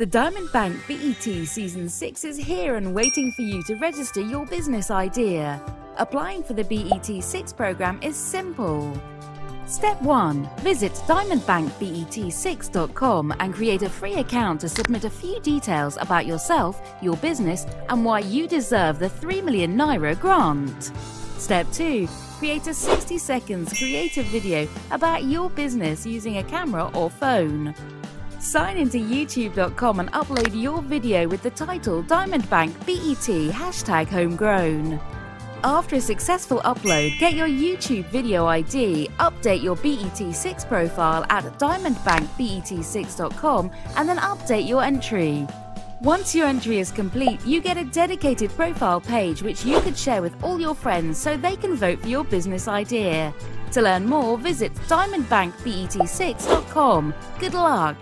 The Diamond Bank BET Season 6 is here and waiting for you to register your business idea. Applying for the BET 6 program is simple. Step 1. Visit diamondbankbet6.com and create a free account to submit a few details about yourself, your business, and why you deserve the 3 million Naira grant. Step 2. Create a 60 seconds creative video about your business using a camera or phone. Sign into youtube.com and upload your video with the title Diamond Bank BET hashtag homegrown. After a successful upload, get your YouTube video ID, update your BET6 profile at diamondbankbet6.com and then update your entry. Once your entry is complete, you get a dedicated profile page which you could share with all your friends so they can vote for your business idea. To learn more, visit diamondbankbet6.com. Good luck!